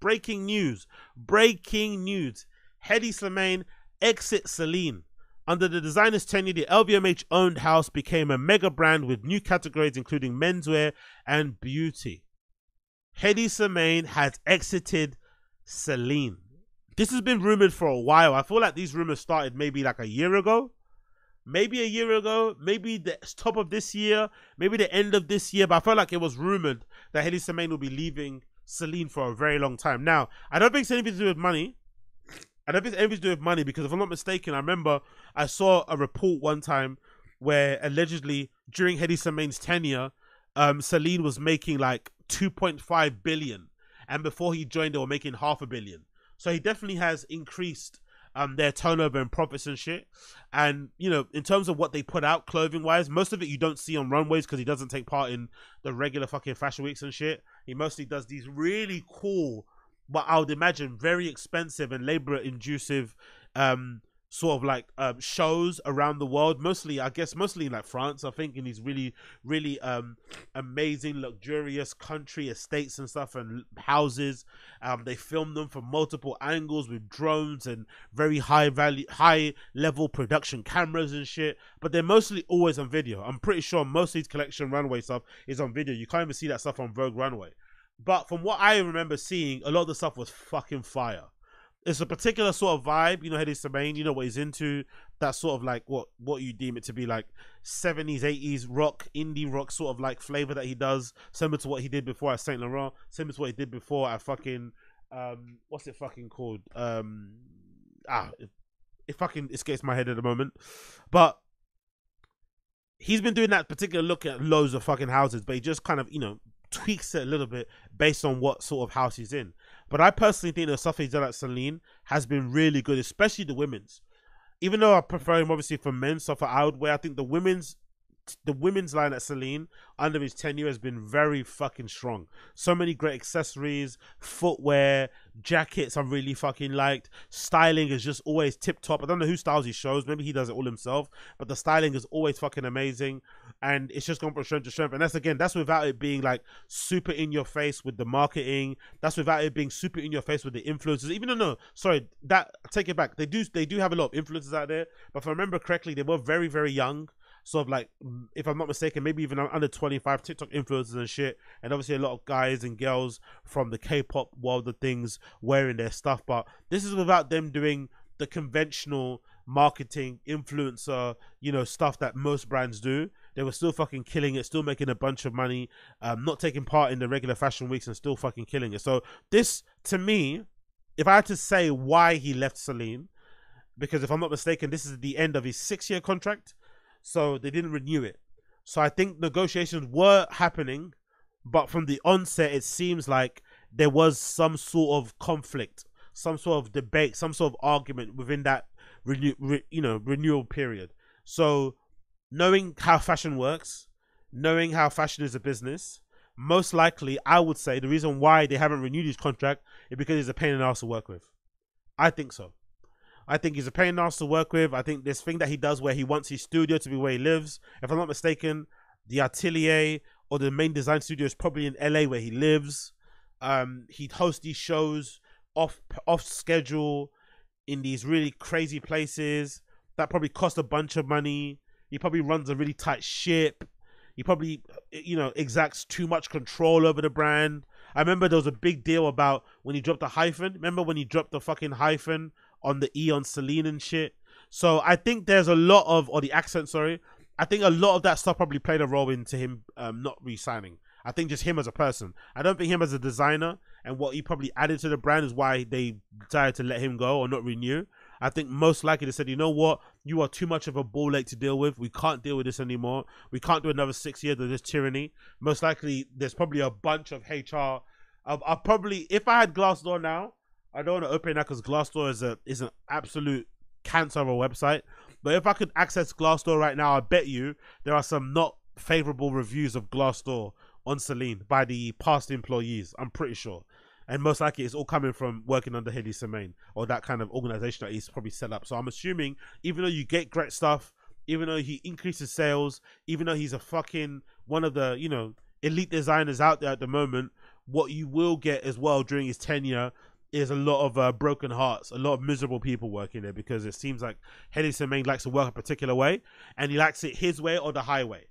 breaking news. Breaking news. Hedi Slimane exit Celine. Under the designer's tenure, the LVMH owned house became a mega brand with new categories including menswear and beauty. Hedi Slimane has exited Celine. This has been rumored for a while. I feel like these rumors started maybe like a year ago. Maybe a year ago, maybe the top of this year, maybe the end of this year, but I felt like it was rumored that Hedi Slimane will be leaving Celine for a very long time. Now, I don't think it's anything to do with money. I don't think it's anything to do with money because if I'm not mistaken, I remember I saw a report one time where allegedly during Hedi Slimane's tenure, um, Celine was making like 2.5 billion, and before he joined, they were making half a billion. So he definitely has increased um their turnover and profits and shit. And you know, in terms of what they put out clothing wise, most of it you don't see on runways because he doesn't take part in the regular fucking fashion weeks and shit. He mostly does these really cool but I would imagine very expensive and labor inducive um sort of like um shows around the world mostly i guess mostly in like france i think in these really really um amazing luxurious country estates and stuff and houses. Um they film them from multiple angles with drones and very high value high level production cameras and shit but they're mostly always on video. I'm pretty sure most of these collection runway stuff is on video. You can't even see that stuff on vogue runway. But from what I remember seeing, a lot of the stuff was fucking fire. It's a particular sort of vibe, you know, Hedi Slimane, you know what he's into. That sort of like what what you deem it to be like 70s, 80s rock, indie rock sort of like flavor that he does, similar to what he did before at Saint Laurent, similar to what he did before at fucking um what's it fucking called? Um ah it, it fucking escapes my head at the moment. But he's been doing that particular look at loads of fucking houses, but he just kind of, you know, tweaks it a little bit based on what sort of house he's in. But I personally think the stuff he's done at Celine has been really good, especially the women's. Even though I prefer him obviously for men's stuff I would wear, I think the women's the women's line at Celine under his tenure has been very fucking strong. So many great accessories, footwear, jackets I really fucking liked. Styling is just always tip top. I don't know who styles he shows. Maybe he does it all himself, but the styling is always fucking amazing. And it's just gone from strength to strength. And that's again, that's without it being like super in your face with the marketing. That's without it being super in your face with the influencers. Even though no, sorry, that take it back. They do they do have a lot of influencers out there, but if I remember correctly, they were very very young sort of like, if I'm not mistaken, maybe even under 25 TikTok influencers and shit. And obviously, a lot of guys and girls from the K pop world of things wearing their stuff. But this is without them doing the conventional marketing influencer, you know, stuff that most brands do. They were still fucking killing it, still making a bunch of money, um, not taking part in the regular fashion weeks and still fucking killing it. So, this to me, if I had to say why he left Celine, because if I'm not mistaken, this is the end of his six year contract so they didn't renew it. So I think negotiations were happening, but from the onset, it seems like there was some sort of conflict, some sort of debate, some sort of argument within that renew, re, you know, renewal period. So knowing how fashion works, knowing how fashion is a business, most likely, I would say the reason why they haven't renewed his contract is because he's a pain in the ass to work with. I think so. I think he's a pain in the ass to work with. I think this thing that he does where he wants his studio to be where he lives. If I'm not mistaken, the atelier or the main design studio is probably in LA where he lives. Um, he'd host these shows off off schedule in these really crazy places that probably cost a bunch of money. He probably runs a really tight ship. He probably, you know, exacts too much control over the brand. I remember there was a big deal about when he dropped the hyphen. Remember when he dropped the fucking hyphen on the E on Celine and shit. So I think there's a lot of, or the accent, sorry. I think a lot of that stuff probably played a role into him um, not re-signing. I think just him as a person. I don't think him as a designer and what he probably added to the brand is why they decided to let him go or not renew. I think most likely they said, you know what, you are too much of a ball ache to deal with. We can't deal with this anymore. We can't do another six years of this tyranny. Most likely, there's probably a bunch of HR. I'll probably, if I had Glassdoor now, I don't want to open it that because Glassdoor is a is an absolute cancer of a website. But if I could access Glassdoor right now, I bet you there are some not favorable reviews of Glassdoor on Celine by the past employees. I'm pretty sure. And most likely it's all coming from working under Hedi Slimane or that kind of organization that he's probably set up. So I'm assuming even though you get great stuff, even though he increases sales, even though he's a fucking one of the, you know, elite designers out there at the moment, what you will get as well during his tenure is a lot of uh, broken hearts, a lot of miserable people working there because it seems like Hedi Slimane likes to work a particular way and he likes it his way or the highway.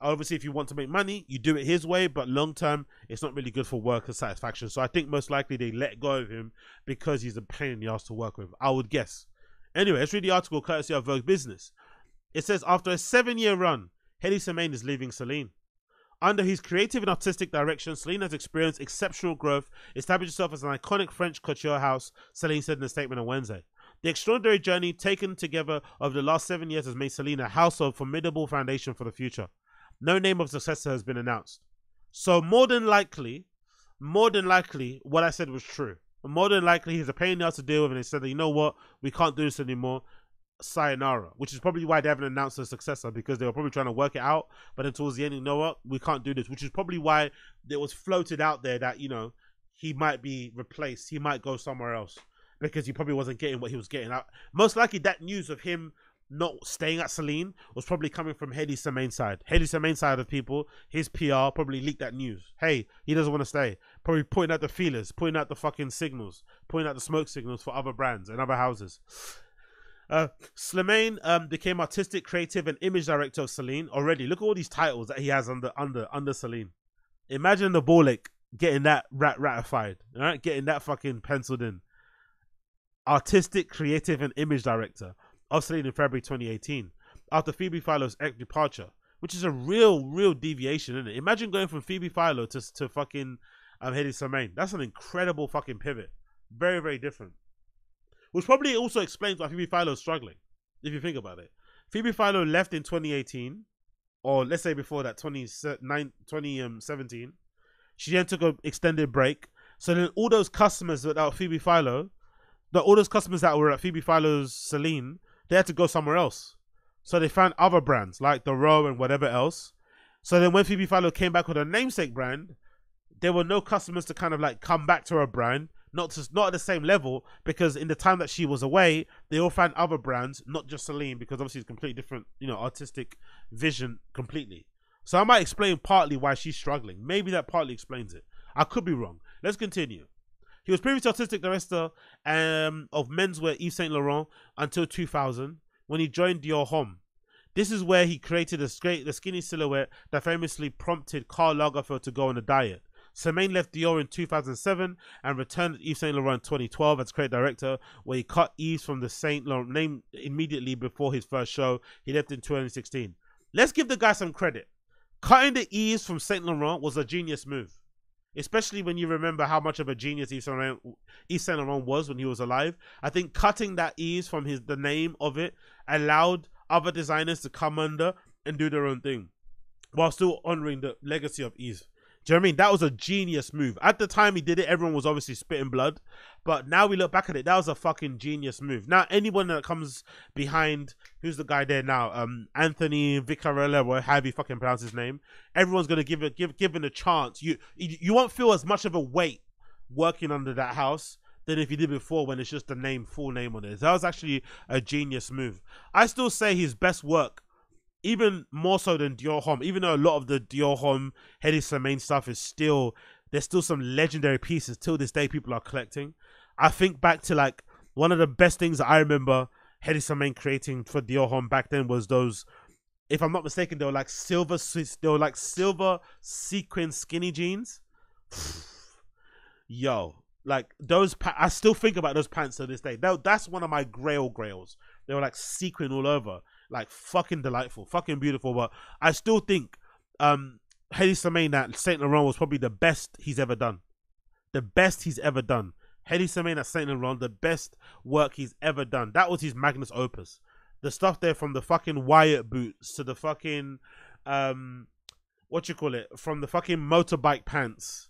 Obviously, if you want to make money, you do it his way, but long term, it's not really good for worker satisfaction. So I think most likely they let go of him because he's a pain in the ass to work with. I would guess. Anyway, let's read the article courtesy of Vogue Business. It says after a seven year run, Hedi Slimane is leaving Celine. Under his creative and artistic direction, Celine has experienced exceptional growth, established itself as an iconic French couture house, Celine said in a statement on Wednesday. The extraordinary journey taken together over the last seven years has made Celine a house of formidable foundation for the future. No name of successor has been announced. So more than likely, more than likely, what I said was true. More than likely, he's a pain in the ass to deal with, and they said, that, you know what, we can't do this anymore. Sayonara, which is probably why they haven't announced a successor because they were probably trying to work it out. But then towards the end, you know what, we can't do this, which is probably why it was floated out there that you know he might be replaced, he might go somewhere else because he probably wasn't getting what he was getting. Out. Most likely, that news of him not staying at Celine was probably coming from Hedi Slimane side. Hedi Slimane side of people, his PR probably leaked that news. Hey, he doesn't want to stay. Probably pointing out the feelers, pointing out the fucking signals, pointing out the smoke signals for other brands and other houses. Uh, Slimane um, became artistic, creative, and image director of Celine already. Look at all these titles that he has under under under Celine. Imagine the Borlick getting that rat ratified, all right? Getting that fucking penciled in. Artistic, creative, and image director of Celine in February 2018 after Phoebe Philo's ex departure, which is a real, real deviation, isn't it? Imagine going from Phoebe Philo to, to fucking um, Hedi Slimane. That's an incredible fucking pivot. Very, very different. Which probably also explains why Phoebe Philo is struggling, if you think about it. Phoebe Philo left in 2018, or let's say before that, 2017. Um, she then took an extended break. So then all those customers without Phoebe Philo, the, all those customers that were at Phoebe Philo's Celine, they had to go somewhere else. So they found other brands like the Row and whatever else. So then when Phoebe Philo came back with a namesake brand, there were no customers to kind of like come back to her brand, not to, not at the same level because in the time that she was away, they all found other brands, not just Celine, because obviously it's completely different, you know, artistic vision completely. So I might explain partly why she's struggling. Maybe that partly explains it. I could be wrong. Let's continue. He was previously artistic director um, of menswear Yves Saint Laurent until 2000 when he joined Dior Homme. This is where he created a the skinny silhouette that famously prompted Karl Lagerfeld to go on a diet. Slimane left Dior in 2007 and returned to Yves Saint Laurent in 2012 as creative director, where he cut Yves from the Saint Laurent name immediately before his first show. He left in 2016. Let's give the guy some credit. Cutting the Yves from Saint Laurent was a genius move especially when you remember how much of a genius Yves Saint Laurent, Yves Saint Laurent was when he was alive. I think cutting that Yves from his the name of it allowed other designers to come under and do their own thing, while still honoring the legacy of Yves. Do you know what I mean? That was a genius move. At the time he did it, everyone was obviously spitting blood. But now we look back at it, that was a fucking genius move. Now anyone that comes behind, who's the guy there now? Um, Anthony Vaccarello, or however you fucking pronounce his name. Everyone's gonna give it, give, given a chance. You, you, you won't feel as much of a weight working under that house than if you did before when it's just the name, full name on it. That was actually a genius move. I still say his best work even more so than Dior Homme, even though a lot of the Dior Homme Hedi Slimane stuff is still there's still some legendary pieces till this day people are collecting. I think back to like one of the best things I remember Hedi Slimane creating for Dior Homme back then was those if I'm not mistaken, they were like silver they were like silver sequin skinny jeans. Yo, like those I still think about those pants to this day. That, that's one of my grail grails. They were like sequin all over like fucking delightful, fucking beautiful. But I still think um Hedi Slimane that Saint Laurent was probably the best he's ever done. The best he's ever done. Hedi Slimane at Saint Laurent, the best work he's ever done. That was his magnus opus. The stuff there from the fucking Wyatt boots to the fucking um what you call it? From the fucking motorbike pants,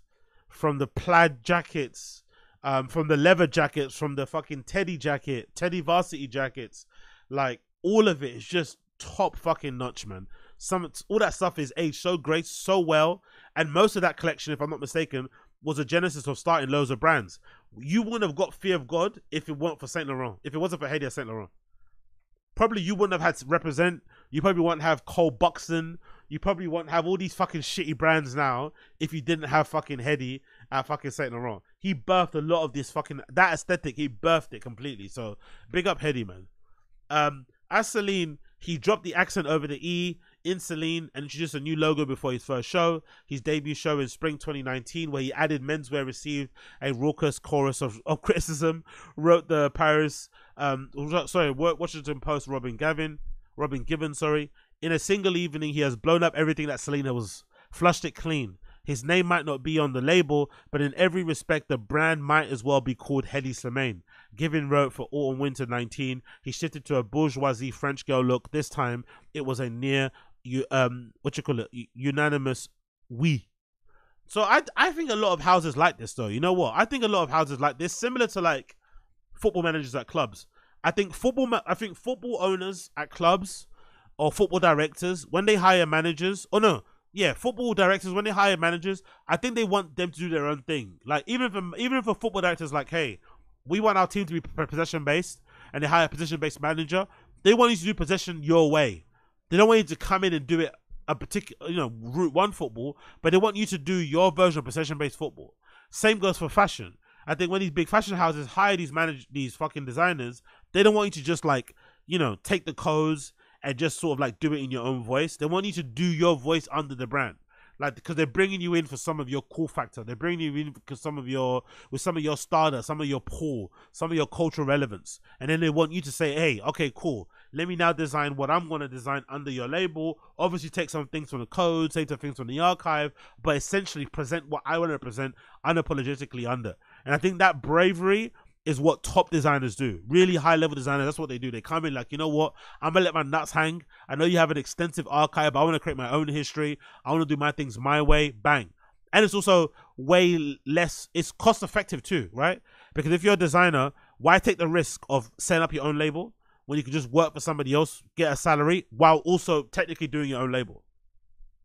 from the plaid jackets, um, from the leather jackets, from the fucking teddy jacket, teddy varsity jackets, like all of it is just top fucking notch, man. Some all that stuff is aged so great, so well, and most of that collection, if I'm not mistaken, was a genesis of starting loads of brands. You wouldn't have got Fear of God if it weren't for Saint Laurent. If it wasn't for Hedi Saint Laurent, probably you wouldn't have had to represent. You probably wouldn't have Cole Buxton. you probably won't have all these fucking shitty brands now if you didn't have fucking Hedi at fucking Saint Laurent. He birthed a lot of this fucking that aesthetic. He birthed it completely. So big up Hedi, man. Um, as Celine, he dropped the accent over the E in Celine and introduced a new logo before his first show. His debut show in spring 2019, where he added menswear, received a raucous chorus of, of criticism. Wrote the Paris, um, sorry, Washington Post, Robin Gavin, Robin Givhan, sorry. In a single evening, he has blown up everything that Celine was, flushed it clean. His name might not be on the label, but in every respect, the brand might as well be called Hedi Slimane. Givhan wrote for Autumn Winter 19, he shifted to a bourgeoisie French girl look. This time, it was a near um what you call it unanimous we. So I I think a lot of houses like this though. You know what? I think a lot of houses like this, similar to like football managers at clubs. I think football I think football owners at clubs or football directors when they hire managers. Oh no, yeah, football directors when they hire managers, I think they want them to do their own thing. Like even if even a football director is like, hey, we want our team to be possession based, and they hire a position based manager, they want you to do possession your way. They don't want you to come in and do it a particular, you know, route one football, but they want you to do your version of possession based football. Same goes for fashion. I think when these big fashion houses hire these manage these fucking designers, they don't want you to just like, you know, take the codes and just sort of like do it in your own voice. They want you to do your voice under the brand like because they're bringing you in for some of your cool factor. They're bringing you in because some of your with some of your starter, some of your pull, some of your cultural relevance, and then they want you to say, "Hey, okay, cool. Let me now design what I'm going to design under your label. Obviously, take some things from the code, take some things from the archive, but essentially present what I want to present unapologetically under." And I think that bravery is what top designers do. Really high level designers, that's what they do. They come in like, you know what? I'm gonna let my nuts hang. I know you have an extensive archive. But I want to create my own history. I want to do my things my way. Bang. And it's also way less. It's cost effective too, right? Because if you're a designer, why take the risk of setting up your own label when you can just work for somebody else, get a salary, while also technically doing your own label?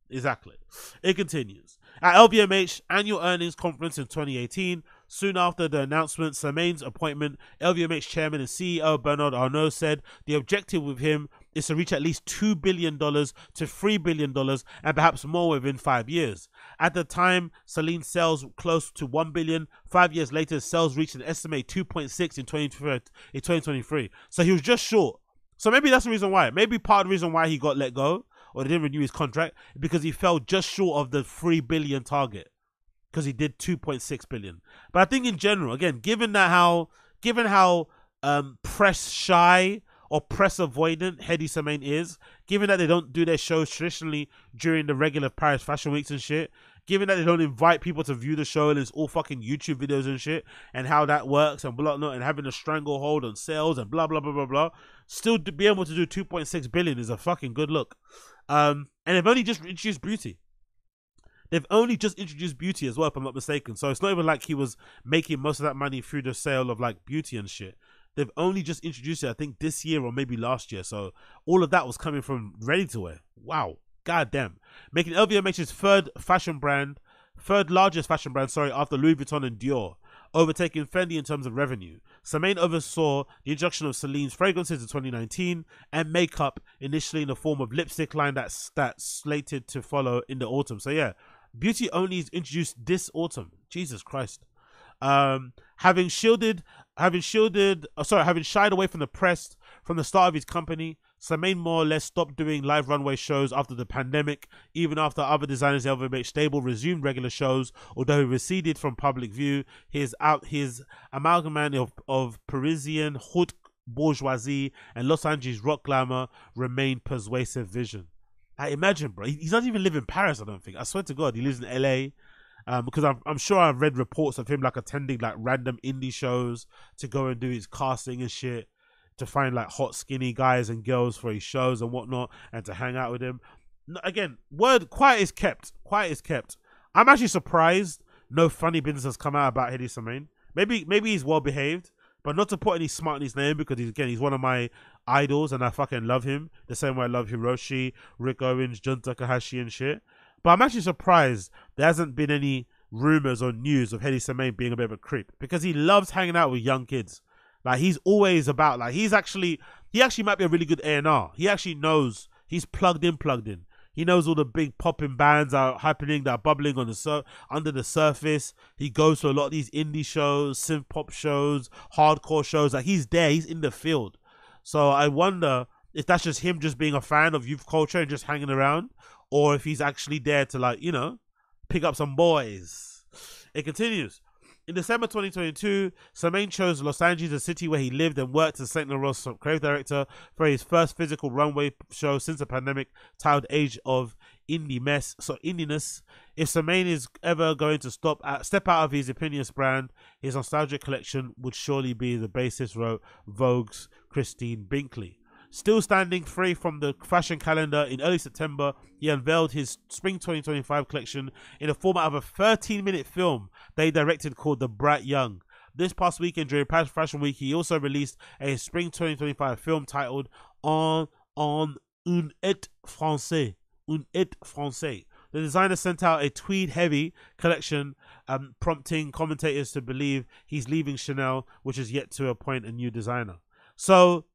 Exactly. It continues. At LVMH annual earnings conference in 2018, soon after the announcement, Slimane's appointment, LVMH chairman and CEO Bernard Arnault said the objective with him is to reach at least $2 billion to $3 billion and perhaps more within five years. At the time, Celine sells close to 1 billion. Five years later, sales reached an estimated 2.6 in 2023. So he was just short. So maybe that's the reason why. Maybe part of the reason why he got let go or they didn't renew his contract because he fell just short of the 3 billion target because he did 2.6 billion. But I think in general, again, given that how given how um, press shy or press avoidant Hedi Slimane is, given that they don't do their shows traditionally during the regular Paris Fashion Weeks and shit, given that they don't invite people to view the show and it's all fucking YouTube videos and shit, and how that works and blah blah, and having a stranglehold on sales and blah blah blah blah blah, still to be able to do 2.6 billion is a fucking good look. Um, and they've only just introduced beauty. They've only just introduced beauty as well, if I'm not mistaken. So it's not even like he was making most of that money through the sale of like beauty and shit. They've only just introduced it, I think, this year or maybe last year. So all of that was coming from ready to wear. Wow. God damn. Making LVMH's third fashion brand, third largest fashion brand, sorry, after Louis Vuitton and Dior overtaking Fendi in terms of revenue. Slimane oversaw the introduction of Celine's fragrances in 2019 and makeup initially in the form of lipstick line that's, that's slated to follow in the autumn. So yeah, beauty only is introduced this autumn. Jesus Christ. Um, having shielded, having shielded, uh, sorry, having shied away from the press from the start of his company, Slimane more or less stopped doing live runway shows after the pandemic, even after other designers LVMH stable resumed regular shows, although he receded from public view. His out his amalgam of, of Parisian haute bourgeoisie and Los Angeles rock glamour remained persuasive vision. Imagine, bro. He's not even living in Paris. I don't think. I swear to God, he lives in LA. Um, because I'm, I'm sure I've read reports of him like attending like random indie shows to go and do his casting and shit to find like hot skinny guys and girls for his shows and whatnot and to hang out with him. Again, word quiet is kept. Quiet is kept. I'm actually surprised no funny business has come out about Hedi Slimane. Maybe maybe he's well behaved, but not to put any smart in his name because he's again he's one of my idols and I fucking love him the same way I love Hiroshi, Rick Owens, Jun Takahashi and shit. But I'm actually surprised there hasn't been any rumors or news of Hedi Slimane being a bit of a creep because he loves hanging out with young kids. Like he's always about like he's actually he actually might be a really good A and R. He actually knows he's plugged in, plugged in. He knows all the big popping bands are happening that are bubbling on the sur- under the surface. He goes to a lot of these indie shows, synth pop shows, hardcore shows. Like he's there, he's in the field. So I wonder if that's just him just being a fan of youth culture and just hanging around, or if he's actually there to like, you know, pick up some boys. It continues. In December 2022, Slimane chose Los Angeles, the city where he lived and worked as Saint Laurent's creative director for his first physical runway show since the pandemic, titled Age of Indieness. So indieness. If Slimane is ever going to stop at, step out of his opinions brand, his nostalgic collection would surely be the basis wrote Vogue's Christine Binkley. Still standing free from the fashion calendar in early September, he unveiled his spring 2025 collection in the format of a 13 minute film he directed called The Bright Young. This past weekend during Paris Fashion Week, he also released a spring 2025 film titled En, On un et français. Un et français. The designer sent out a tweed heavy collection, um, prompting commentators to believe he's leaving Chanel, which is yet to appoint a new designer. So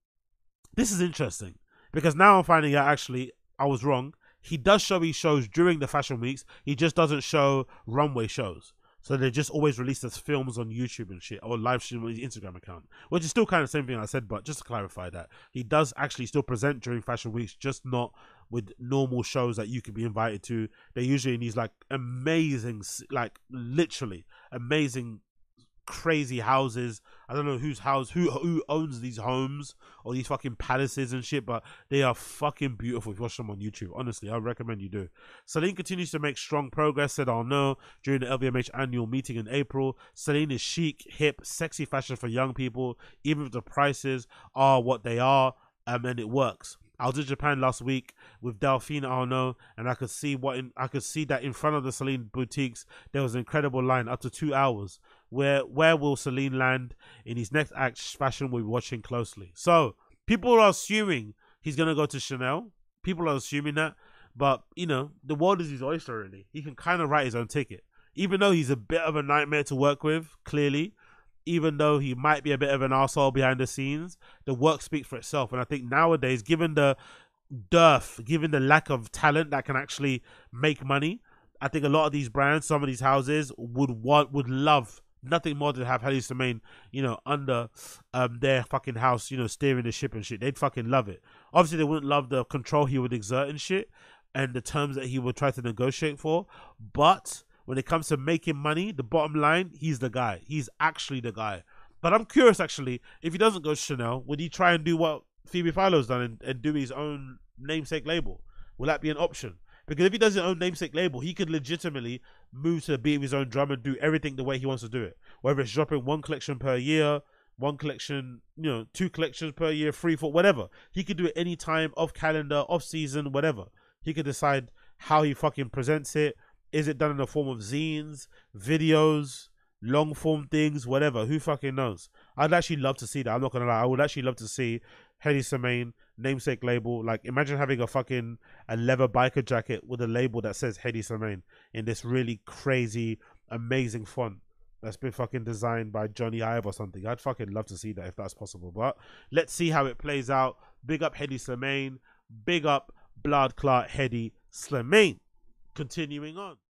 this is interesting because now I'm finding out actually I was wrong. He does show his shows during the fashion weeks. He just doesn't show runway shows. So they just always release as films on YouTube and shit or live stream on his Instagram account, which is still kind of the same thing I said. But just to clarify that he does actually still present during fashion weeks, just not with normal shows that you could be invited to. They're usually in these like amazing, like literally amazing crazy houses. I don't know whose house, who who owns these homes or these fucking palaces and shit, but they are fucking beautiful. If you watch them on YouTube, honestly, I recommend you do. Celine continues to make strong progress. Said Arnault during the LVMH annual meeting in April. Celine is chic, hip, sexy fashion for young people, even if the prices are what they are, um, and it works. I was in Japan last week with Delphine Arnault, and I could see what in, I could see that in front of the Celine boutiques there was an incredible line up to two hours. Where where will Celine land in his next act? Fashion we're watching closely. So people are assuming he's gonna go to Chanel. People are assuming that, but you know the world is his oyster. Really, he can kind of write his own ticket. Even though he's a bit of a nightmare to work with, clearly, even though he might be a bit of an asshole behind the scenes, the work speaks for itself. And I think nowadays, given the dearth, given the lack of talent that can actually make money, I think a lot of these brands, some of these houses would want would love nothing more than have Hedi Slimane, you know, under um their fucking house, you know, steering the ship and shit. They'd fucking love it. Obviously they wouldn't love the control he would exert and shit and the terms that he would try to negotiate for, but when it comes to making money, the bottom line, he's the guy. He's actually the guy. But I'm curious, actually, if he doesn't go Chanel, would he try and do what Phoebe Philo's done and, and do his own namesake label? Will that be an option? Because if he does his own namesake label, he could legitimately move to the beat his own drum and do everything the way he wants to do it. Whether it's dropping one collection per year, one collection, you know, two collections per year, three, four, whatever. He could do it any time, off calendar, off season, whatever. He could decide how he fucking presents it, is it done in the form of zines, videos, long form things, whatever? Who fucking knows? I'd actually love to see that. I'm not gonna lie. I would actually love to see Hedi Slimane namesake label. Like, imagine having a fucking a leather biker jacket with a label that says Hedi Slimane in this really crazy, amazing font that's been fucking designed by Jony Ive or something. I'd fucking love to see that if that's possible. But let's see how it plays out. Big up Hedi Slimane. Big up Blood Clot Hedi Slimane. Continuing on.